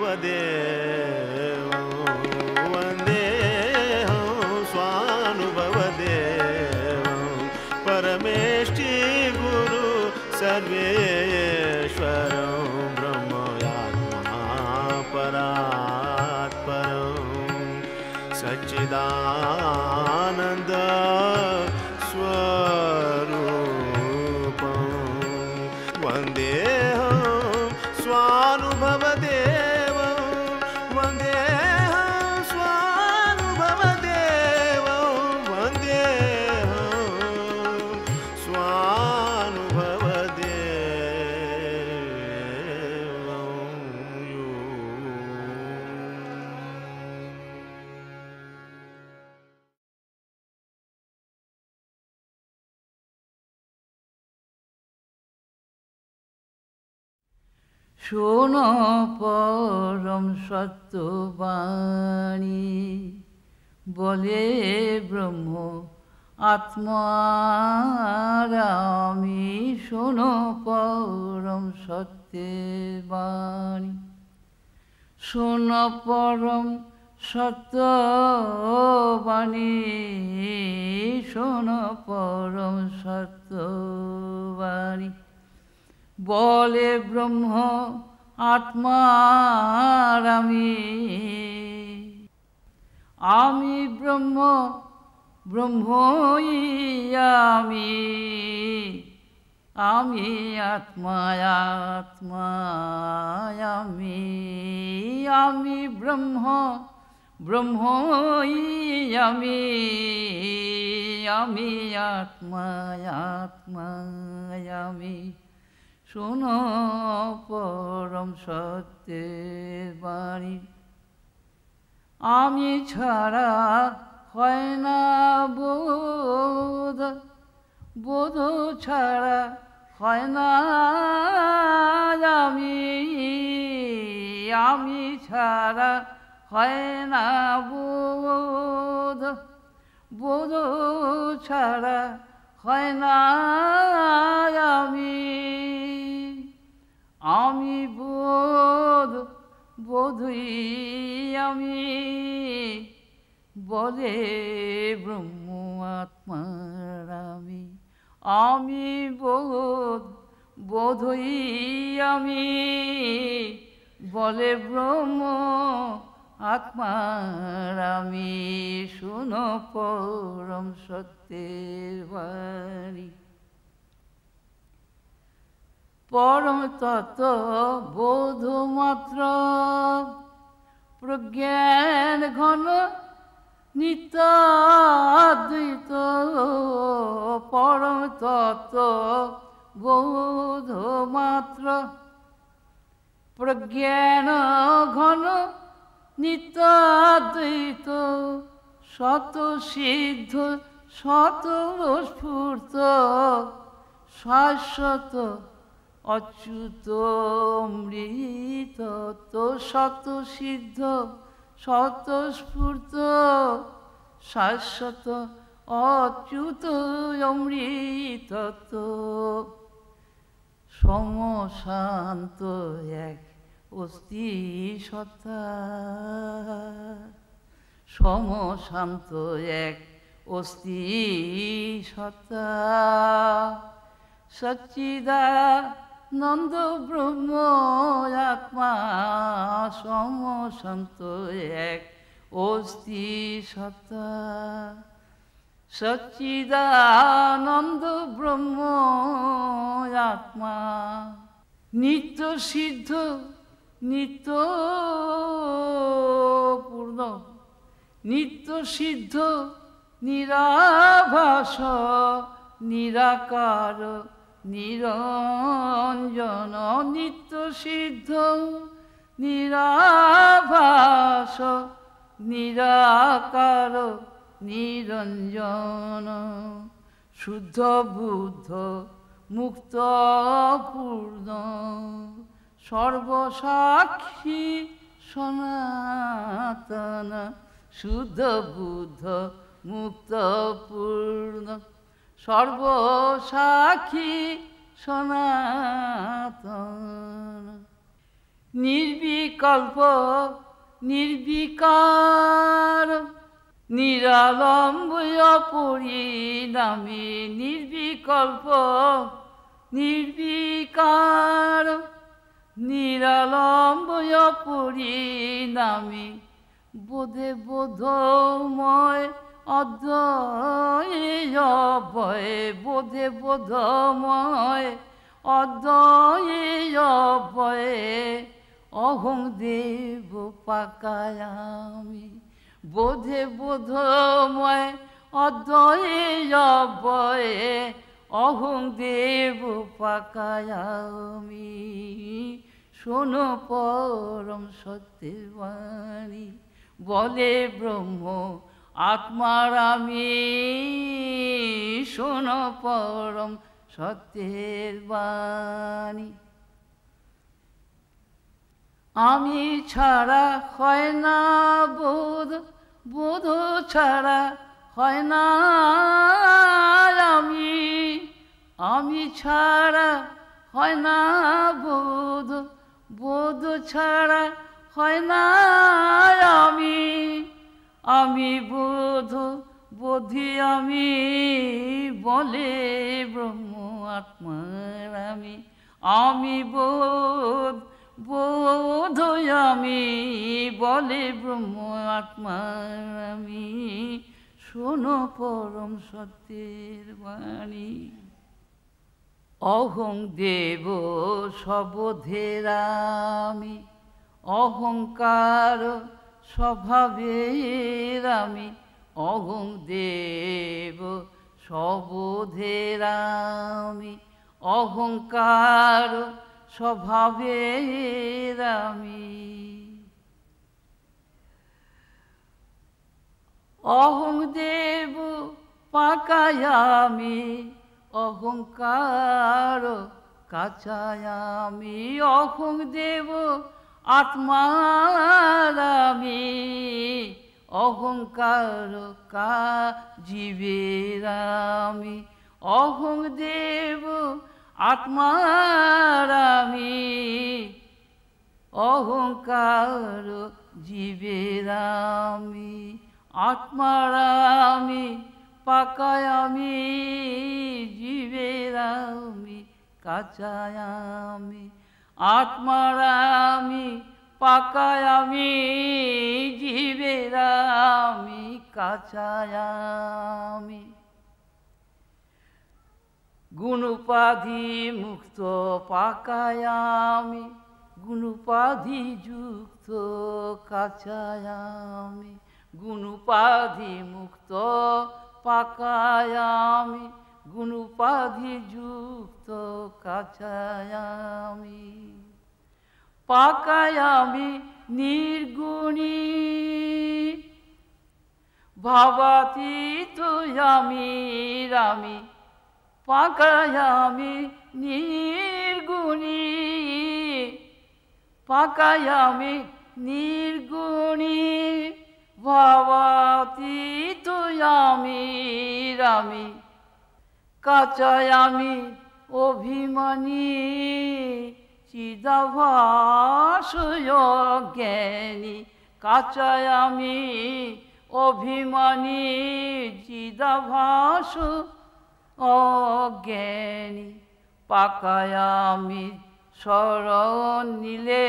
川で শোন পরম সত্যবাণী। বলে ব্রহ্ম, আত্মারামি শোনো পরম সত্যের বাণী শোন পরম সত্যবাণী, শোন পরম সত্যবাণী। বলে ব্রহ্ম আত্মার আমি। আমি ব্রহ্ম, ব্রহ্মই আমি। আমি আত্মায় আত্মায় আমি। আমি ব্রহ্ম, ব্রহ্মই আমি। আমি আত্মায় আত্মায় আমি। শোনো পরম সত্যের বাণী। আমি ছাড়া হয় না বোধ বোধ ছাড়া হয় না আমি আমি ছাড়া হয় না বোধ বোধ ছাড়া হয় না আমি। বোধ, বোধই আমি। বলে ব্রহ্ম আত্মার আমি। আমি বোধ, বোধই আমি। বলে ব্রহ্ম আত্মার আমি। শুনো পরম সত্যের বাণী। পরম তত্ত্ব বোধ মাত্র প্রজ্ঞান ঘন নিত পরম তত্ত্ব বোধ মাত্র প্রজ্ঞান ঘন অদ্বৈত শত সিদ্ধ শত স্ফূর্ত শাশ্বত অচ্যুত অমৃত, তো শত সিদ্ধ, শত স্ফূর্ত, শাশ্বত, অচ্যুত অমৃত সমশান্ত এক অস্থি সত্তা সমশান্ত এক অস্থি সত্তা সচ্চিদানন্দ ব্রহ্ম আত্মা সমশান্ত এক অস্থি সত্তা। সচ্চিদানন্দ ব্রহ্ম আত্মা। নিত্য সিদ্ধ, নিত্য পূর্ণ, নিত্য সিদ্ধ, নিরাভাস, নিরাকার। নিরঞ্জন নিত্য সিদ্ধ, নিরাভাস, নিরাকার, নিরঞ্জন, শুদ্ধ, বুদ্ধ, মুক্ত, পূর্ণ, সর্বসাক্ষী, সনাতন, শুদ্ধ, বুদ্ধ, মুক্ত, পূর্ণ। সর্বসাক্ষী সনাতন। নির্বিকল্প নির্বিকার নিরালম্ব পরিণামী নির্বিকল্প নির্বিকার নিরালম্ব পরিণামী বোধে বোধময় অদ্বয় বোধে বোধময় অদ্বয় অহং দেব পাকায়ামি, বোধে বোধময় অদ্বয় অহং দেব পাকায়ামি। শোনো পরম সত্যের বাণী, বলে ব্রহ্ম আত্মার আমি শোনো পরম সত্যের বাণী। আমি ছাড়া হয় না বোধ বোধ ছাড়া হয় না আমি আমি ছাড়া হয় না বোধ বোধ ছাড়া হয় না আমি। আমি বোধ, বোধি আমি বলে ব্রহ্ম আত্মার আমি। আমি বোধ বোধ আমি বলে ব্রহ্ম আত্মার আমি। শোনো পরম সত্যের বাণী। অহং দেব সবধের আমি। অহংকার স্বভাবের আমি অহং দেব সবধের আমি অহংকার, স্বভাবের আমি অহং দেব পাকায়ামি অহংকার কাচায়ামি অহং দেব আত্মারামি অহংকার কা জীবেরামি অহং দেব আত্মারামি অহংকার জীবেরামি আত্মারামি পাকায়ামি জীবেরামি আত্মারামি পাকায়ামি জীবেরামি কাচায়ামি। গুণুপাধি মুক্ত পাকায়ামি গুণুপাধি যুক্ত কাচায়ামি গুণুপাধি মুক্ত পাকায়ামি গুণুপাধি যুক্ত কাচায়ামি, পাকায়ামি নির্গুণী। ভাবাতীত আমি রামি, পাকায়ামি নির্গুণী। পাকায়ামি নির্গুণী ভাবাতীত আমি রামি কাচায়ামি অভিমানী চিদাভাসয় জ্ঞানী কাচায়ামি অভিমানী চিদাভাস অজ্ঞানী পাকায়ামি শরণ নিলে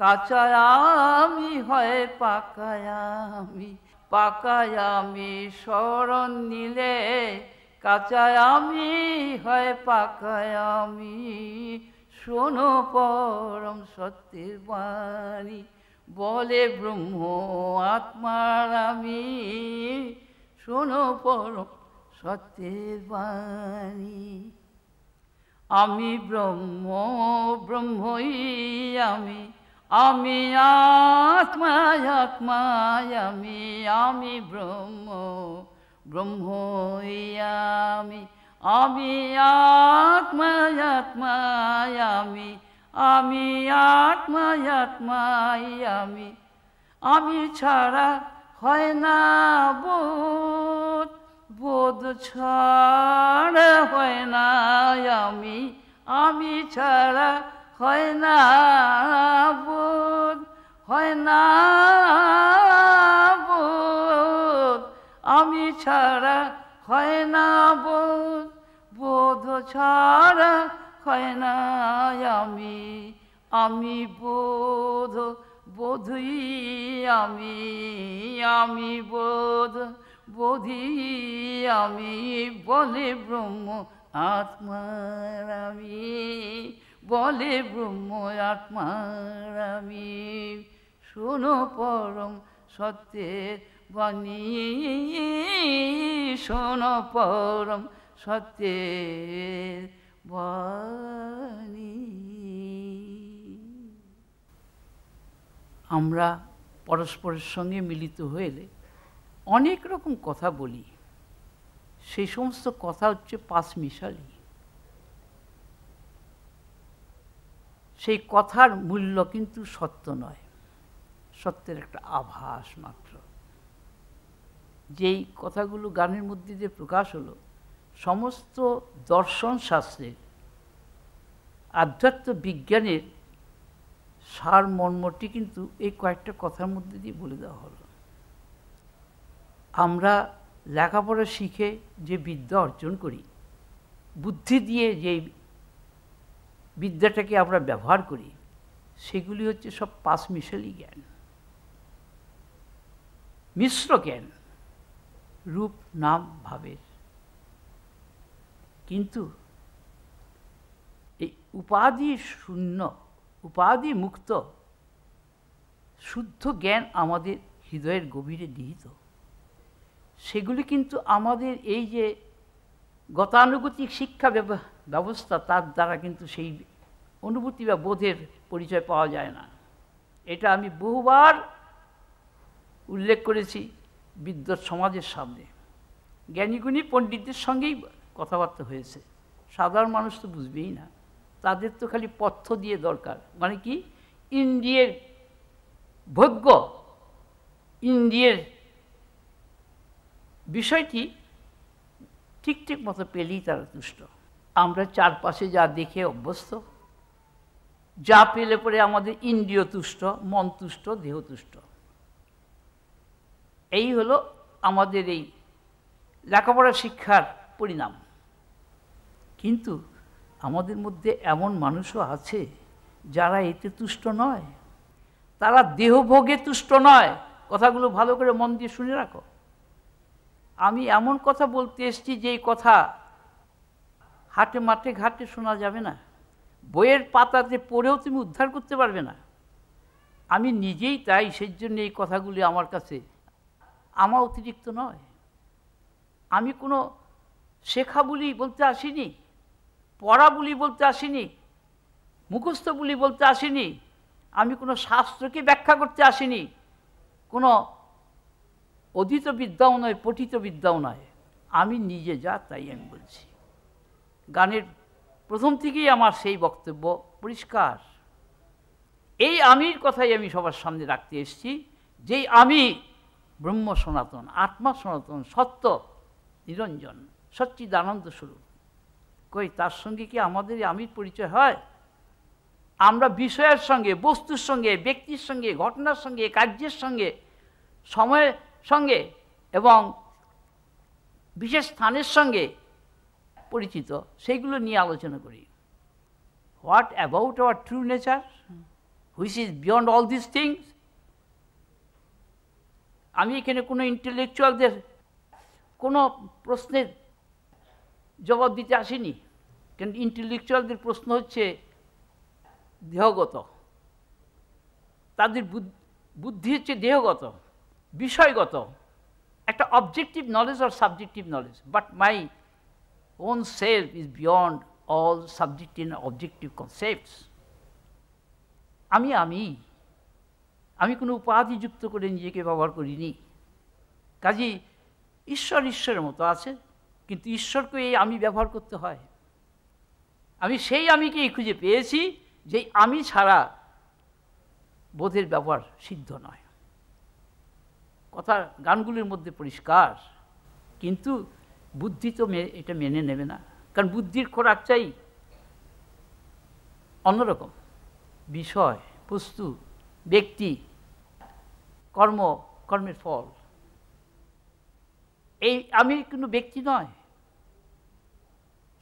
কাচায়ামি হয় পাকায়ামি পাকায়ামি শরণ নিলে কাচায়ামি হয় পাকায়ামি শোনো পরম সত্যের বাণী, বলে ব্রহ্ম আত্মার আমি। শোনো পরম সত্যের বাণী, আমি ব্রহ্ম, ব্রহ্মই আমি। আমি আত্মায় আত্মায় আমি। আমি ব্রহ্ম ব্রহ্মই আমি আমি আত্মায় আত্মায় আমি আমি আত্মায় আত্মায় আমি ছাড়া হয় না বোধ বোধ ছাড়া হয় না আমি আমি ছাড়া হয় না বোধ, হয় না আমি ছাড়া হয় না বোধ বোধ ছাড়া হয় না আমি আমি বোধ, বোধই আমি আমি বোধ বোধি আমি বলে ব্রহ্ম আত্মার আমি, বলে ব্রহ্ম আত্মার আমি। শোনো পরম সত্যের বাণী শোনো পরম সত্যের বাণী আমরা পরস্পরের সঙ্গে মিলিত হলে অনেক রকম কথা বলি। সেই সমস্ত কথা হচ্ছে পাঁচ মিশালি সেই কথার মূল্য কিন্তু সত্য নয়। সত্যের একটা আভাস মাত্র। যেই কথাগুলো গানের মধ্যে দিয়ে প্রকাশ হলো, সমস্ত দর্শন শাস্ত্রের আধ্যাত্ম বিজ্ঞানের সার মর্মটি কিন্তু এই কয়েকটা কথার মধ্যে দিয়ে বলে দেওয়া হলো। আমরা লেখাপড়া শিখে যে বিদ্যা অর্জন করি, বুদ্ধি দিয়ে যে বিদ্যাটাকে আমরা ব্যবহার করি, সেগুলি হচ্ছে সব পাঁচ মিশালি জ্ঞান, মিশ্র জ্ঞান। রূপ নাম ভাবের। কিন্তু এই উপাধি শূন্য, উপাধি মুক্ত, শুদ্ধ জ্ঞান আমাদের হৃদয়ের গভীরে নিহিত। সেগুলি কিন্তু আমাদের এই যে গতানুগতিক শিক্ষা ব্যবস্থা, তার দ্বারা কিন্তু সেই অনুভূতি বা বোধের পরিচয় পাওয়া যায় না। এটা আমি বহুবার উল্লেখ করেছি। বিদ্যুৎ সমাজের সামনে। জ্ঞানীগুণী পণ্ডিতদের সঙ্গেই কথাবার্তা হয়েছে। সাধারণ মানুষ তো বুঝবেই না। তাদের তো খালি পথ্য দিয়ে দরকার। মানে কি? ইন্ডিয়ের ভোগ্য। ইন্ডিয়ের বিষয়টি ঠিক ঠিক মতো পেলেই তারা তুষ্ট আমরা চারপাশে যা দেখে অভ্যস্ত। যা পেলে পরে আমাদের ইন্দ্রিয় তুষ্ট, মন তুষ্ট, দেহ তুষ্ট। এই হলো আমাদের এই লেখাপড়া শিক্ষার পরিণাম। কিন্তু আমাদের মধ্যে এমন মানুষও আছে যারা এতে তুষ্ট নয়। তারা দেহভোগে তুষ্ট নয়। কথাগুলো ভালো করে মন দিয়ে শুনে রাখো। আমি এমন কথা বলতে এসছি যে কথা হাটে মাঠে ঘাটে শোনা যাবে না। বইয়ের পাতাতে পড়েও তুমি উদ্ধার করতে পারবে না। আমি নিজেই তাই সেই জন্য এই কথাগুলি আমার কাছে আমার অতিরিক্ত নয়। আমি কোনো শেখা বলি বলতে আসিনি, পড়া বলি বলতে আসিনি, মুখস্থ বলি বলতে আসিনি, আমি কোনো শাস্ত্রকে ব্যাখ্যা করতে আসিনি, কোনো অধীত বিদ্যাও নয়, পঠিত বিদ্যাও নয়। আমি নিজে যা তাই আমি বলছি। গানের প্রথম থেকেই আমার সেই বক্তব্য পরিষ্কার। এই আমির কথাই আমি সবার সামনে রাখতে এসেছি, যেই আমি ব্রহ্ম সনাতন, আত্মা সনাতন, সত্য, নিরঞ্জন, সচ্চিদানন্দ স্বরূপ। কই, তার সঙ্গে কি আমাদের আমির পরিচয় হয়? আমরা বিষয়ের সঙ্গে, বস্তুর সঙ্গে, ব্যক্তির সঙ্গে, ঘটনার সঙ্গে, কার্যের সঙ্গে, সময়ের সঙ্গে এবং বিশেষ স্থানের সঙ্গে পরিচিত সেইগুলো নিয়ে আলোচনা করি। What about our true nature which is beyond all this things আমি এখানে কোনো ইন্টেলেকচুয়ালদের কোনো প্রশ্নের জবাব দিতে আসিনি। কারণ ইন্টেলেকচুয়ালদের প্রশ্ন হচ্ছে দেহগত। তাদের বুদ্ধি হচ্ছে দেহগত, বিষয়গত। একটা objective knowledge R subjective knowledge but my own self is beyond all subjective objective concepts আমি আমি আমি কোনো উপাধি যুক্ত করে নিজেকে ব্যবহার করিনি। কাজী ঈশ্বর ঈশ্বরের মতো আছে, কিন্তু ঈশ্বরকে এই আমি ব্যবহার করতে হয়। আমি সেই আমিকেই খুঁজে পেয়েছি, যে আমি ছাড়া বোধের ব্যবহার সিদ্ধ নয়। কথা গানগুলির মধ্যে পরিষ্কার, কিন্তু বুদ্ধি তো এটা মেনে নেবে না। কারণ বুদ্ধির খোরাক চাই অন্যরকম। বিষয়, বস্তু, ব্যক্তি কর্ম, কর্মের ফল। এই আমি কোনো ব্যক্তি নয়।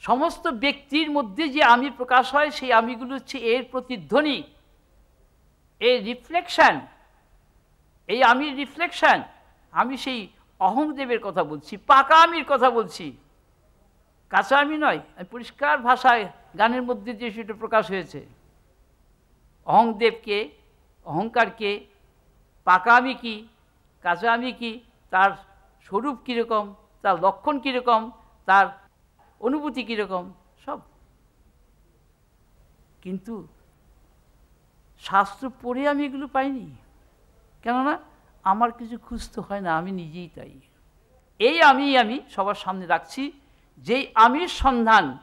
সমস্ত ব্যক্তির মধ্যে যে আমি প্রকাশ হয়, সেই আমিগুলো হচ্ছে এর প্রতিধ্বনি এর রিফ্লেকশন, এই আমি রিফ্লেকশন, আমি সেই অহংদেবের কথা বলছি, পাকা আমির কথা বলছি। কাঁচা আমি নয়, আমি পরিষ্কার ভাষায় গানের মধ্যে দিয়ে সেটা প্রকাশ হয়েছে। অহংদেবকে, অহংকারকে পাকা আমি কি কাঁচা আমি কি, তার স্বরূপ কীরকম, তার লক্ষণ কীরকম, তার অনুভূতি কীরকম, সব। কিন্তু শাস্ত্র পড়ে আমি এগুলো পাইনি। কেননা আমার কিছু খুঁজতে হয় না, আমি নিজেই তাই। এই আমি আমি সবার সামনে রাখছি, যেই আমির সন্ধান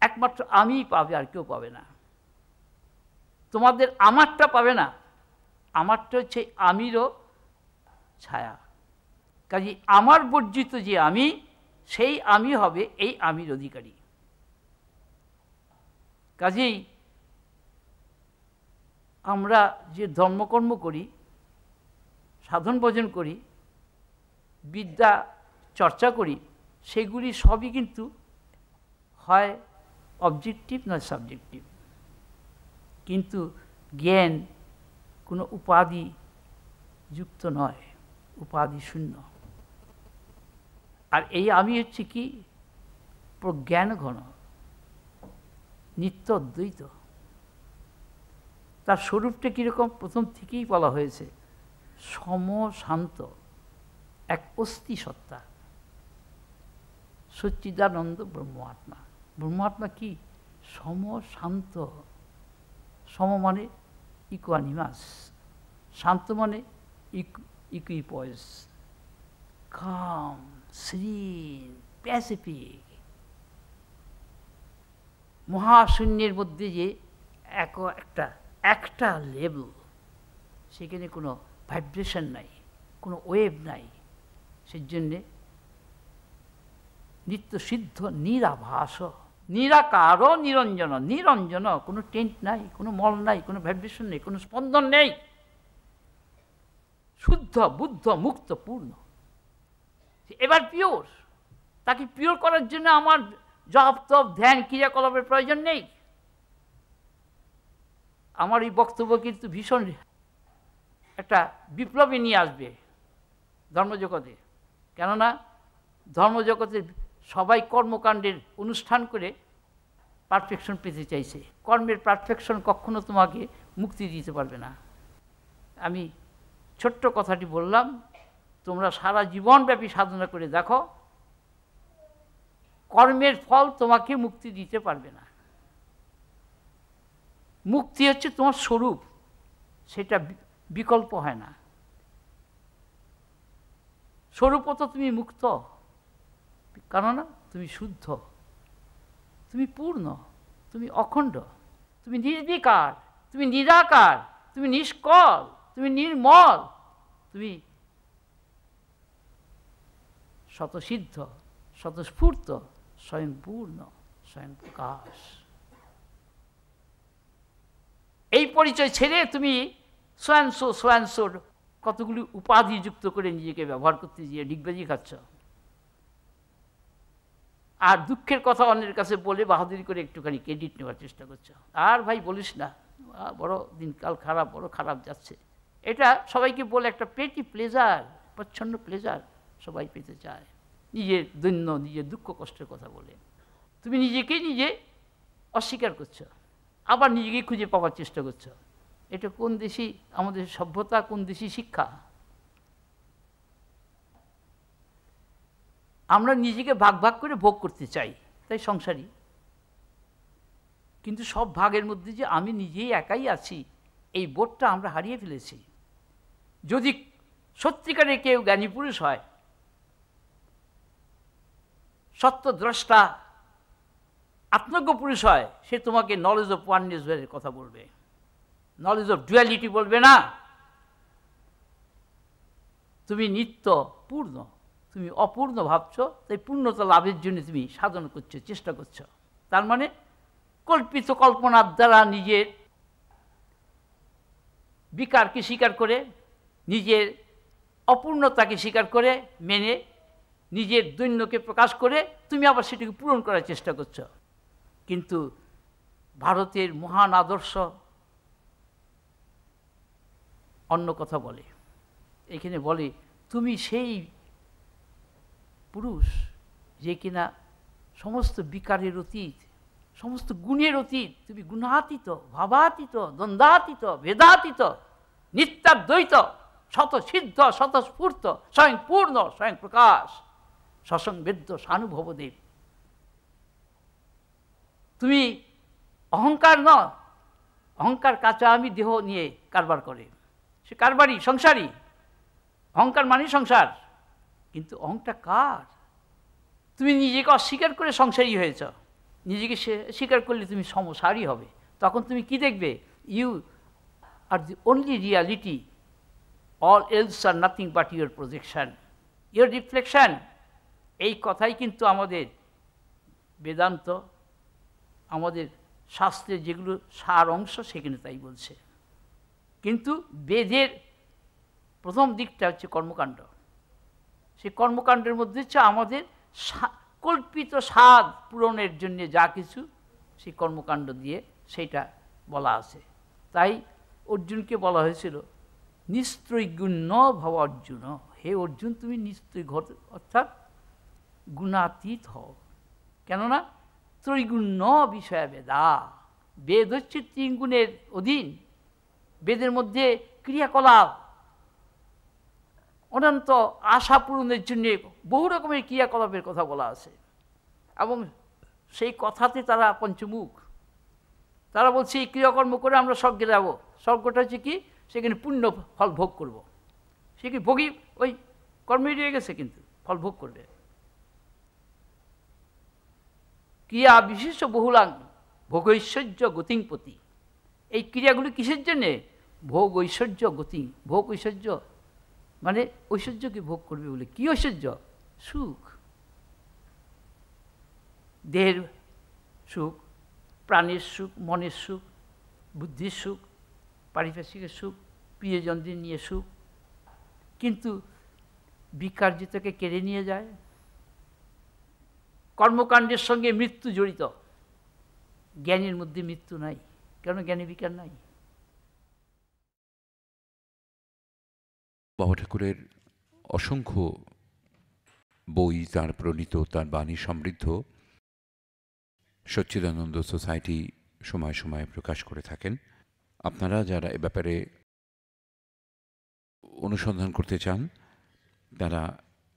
একমাত্র আমিই পাবে, আর কেউ পাবে না। তোমাদের আমারটা পাবে না। আমারটা হচ্ছে আমিরও ছায়া। কাজে আমার বর্জিত যে আমি, সেই আমি হবে এই আমির অধিকারী। কাজেই আমরা যে ধর্মকর্ম করি, সাধন ভোজন করি, বিদ্যা চর্চা করি, সেগুলি সবই কিন্তু হয় অবজেক্টিভ নয় সাবজেক্টিভ কিন্তু জ্ঞান কোনো উপাধি যুক্ত নয়, উপাধি শূন্য। আর এই আমি হচ্ছে কি? প্রজ্ঞান ঘন নিত্য অদ্বৈত তার স্বরূপটা কীরকম? প্রথম থেকেই বলা হয়েছে সম শান্ত এক অস্থি সত্তা সচ্চিদানন্দ ব্রহ্মাত্মা। ব্রহ্মাত্মা কি? সম শান্ত সম মানে ইকুয়ানিমাস। শান্ত মানে ইকুইপয়েস। কাম, শ্রীন, প্যাসিফিক। মহাশূন্যের মধ্যে যে এক একটা একটা লেভেল সেখানে কোনো ভাইব্রেশন নাই, কোনো ওয়েভ নাই। সেই জন্যে নিত্য সিদ্ধ নিরাভাস নিরাকার, নিরঞ্জন নিরঞ্জন, কোনো টেন্ট নাই, কোনো মল নাই, কোনো ভাইব্রেশন নেই, কোনো স্পন্দন নেই। শুদ্ধ, বুদ্ধ, মুক্ত, পূর্ণ। এবার পিওর তাকে পিওর করার জন্য আমার জপ, তপ, ধ্যান, ক্রিয়াকলাপের প্রয়োজন নেই। আমার এই বক্তব্য কিন্তু ভীষণ একটা বিপ্লবী নিয়ে আসবে ধর্মজগতে। কেননা ধর্মজগতে সবাই কর্মকাণ্ডের অনুষ্ঠান করে পারফেকশন পেতে চাইছে। কর্মের পারফেকশন কখনো তোমাকে মুক্তি দিতে পারবে না। আমি ছোট্ট কথাটি বললাম, তোমরা সারা জীবনব্যাপী সাধনা করে দেখো, কর্মের ফল তোমাকে মুক্তি দিতে পারবে না। মুক্তি হচ্ছে তোমার স্বরূপ, সেটা বিকল্প হয় না। স্বরূপত তুমি মুক্ত। কেননা তুমি শুদ্ধ, তুমি পূর্ণ, তুমি অখণ্ড, তুমি নির্বিকার, তুমি নিরাকার, তুমি নিষ্কল, তুমি নির্মল, তুমি শতসিদ্ধ শতস্ফূর্ত স্বয়ংপূর্ণ স্বয়ং প্রকাশ এই পরিচয় ছেড়ে তুমি সোয়াংশো সোয়াংশোর কতগুলি উপাধি যুক্ত করে নিজেকে ব্যবহার করতে গিয়ে ডিগবাজি খাচ্ছ? আর দুঃখের কথা অন্যের কাছে বলে বাহাদুরি করে একটুখানি ক্রেডিট নেওয়ার চেষ্টা করছ। আর ভাই বলিস না বড় দিনকাল খারাপ, বড় খারাপ যাচ্ছে। এটা সবাইকে বলে একটা পেটি প্লেজার প্রচ্ছন্ন প্লেজার সবাই পেতে চায়। নিজের দৈন্য নিজের দুঃখ, কষ্টের কথা বলে। তুমি নিজেকে নিজে অস্বীকার করছ, আবার নিজেকে খুঁজে পাওয়ার চেষ্টা করছ। এটা কোন দেশি, আমাদের সভ্যতা কোন দেশি শিক্ষা? আমরা নিজেকে ভাগ ভাগ করে ভোগ করতে চাই, তাই সংসারী। কিন্তু সব ভাগের মধ্যে যে আমি নিজেই একাই আছি, এই বোধটা আমরা হারিয়ে ফেলেছি। যদি সত্যিকারে কেউ জ্ঞানী পুরুষ হয়, সত্যদ্রষ্টা, আত্মজ্ঞ পুরুষ হয়, সে তোমাকে নলেজ অফ ওয়াননেস কথা বলবে। নলেজ অফ ডুয়ালিটি বলবে না। তুমি নিত্য পূর্ণ। তুমি অপূর্ণ ভাবছ, তাই পূর্ণতা লাভের জন্য তুমি সাধন করছ, চেষ্টা করছ। তার মানে কল্পিত কল্পনার দ্বারা নিজের বিকারকে স্বীকার করে, নিজের অপূর্ণতাকে স্বীকার করে মেনে নিজের দৈন্যকে প্রকাশ করে তুমি আবার সেটিকে পূরণ করার চেষ্টা করছ। কিন্তু ভারতের মহান আদর্শ অন্য কথা বলে। এখানে বলে, তুমি সেই পুরুষ যে কিনা সমস্ত বিকারের অতীত, সমস্ত গুণের অতীত, তুমি গুণাতীত, ভাবাতীত, দ্বন্দ্বাতীত, ভেদাতীত, নিত্যাদ্বৈত শত সিদ্ধ শত স্ফূর্ত স্বয়ং পূর্ণ স্বয়ং প্রকাশ সসংবেদ্য, সানুভবদেব। তুমি অহংকার ন অহংকার কাঁচা আমি দেহ নিয়ে কারবার করে। সে কারবারই সংসারী অহংকার মানে সংসার। কিন্তু অংটা কার? তুমি নিজেকে অস্বীকার করে সংসারী হয়েছ। নিজেকে স্বীকার করলে তুমি সমসারী হবে। তখন তুমি কি দেখবে? You are the only reality all else are nothing but your projection your reflection এই কথাই কিন্তু আমাদের বেদান্ত, আমাদের শাস্ত্রের যেগুলো সার অংশ সেখানে তাই বলছে। কিন্তু বেদের প্রথম দিকটা হচ্ছে কর্মকাণ্ড। সেই কর্মকাণ্ডের মধ্যে হচ্ছে আমাদের কল্পিত স্বাদ পূরণের জন্য যা কিছু সেই কর্মকাণ্ড দিয়ে সেইটা বলা আছে। তাই অর্জুনকে বলা হয়েছিল, নিস্ত্রৈগুণ্য ভব অর্জুন হে অর্জুন, তুমি নিস্ত্রৈ ঘট, অর্থাৎ গুণাতীত হও। কেননা ত্রৈগুণ্য বিষয় বেদা। বেদ হচ্ছে তিন গুণের অধীন। বেদের মধ্যে ক্রিয়াকলাপ অনন্ত আশা পূরণের জন্যে বহু রকমের ক্রিয়াকলাপের কথা বলা আছে। এবং সেই কথাতে তারা পঞ্চমুখ। তারা বলছে, এই ক্রিয়াকর্ম করে আমরা স্বর্গে যাব। স্বর্গটা হচ্ছে কি? সেখানে পুণ্য ফল ভোগ করব। সে কি ভোগী? ওই কর্মে রয়ে গেছে কিন্তু, ফল ভোগ করবে। ক্রিয়া বিশিষ্ট বহুলাং ভোগ ঐশ্বর্য গতিংপতি এই ক্রিয়াগুলি কিসের জন্যে? ভোগ ঐশ্বর্য গতি, ভোগ ঐশ্বর্য মানে ঐশ্বর্যকে ভোগ করবে বলে? কি ঐশ্বর্য? সুখ। দেহের সুখ, প্রাণের সুখ, মনের সুখ, বুদ্ধির সুখ, পারিপার্শ্বিকের সুখ, প্রিয়জনদের নিয়ে সুখ। কিন্তু বিকার্যতাকে কেড়ে নিয়ে যায়। কর্মকাণ্ডের সঙ্গে মৃত্যু জড়িত। জ্ঞানের মধ্যে মৃত্যু নাই। কেন? জ্ঞানী বিকার নাই। বাবা ঠাকুরের অসংখ্য বই, তার প্রণীত, তার বাণী সমৃদ্ধ সচ্চিদানন্দ সোসাইটি সময় সময়ে প্রকাশ করে থাকেন। আপনারা যারা এ ব্যাপারে অনুসন্ধান করতে চান, তারা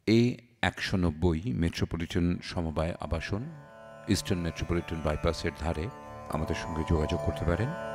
এ একশো নব্বই মেট্রোপলিটন সমবায় আবাসন, ইস্টার্ন মেট্রোপলিটন বাইপাসের ধারে আমাদের সঙ্গে যোগাযোগ করতে পারেন।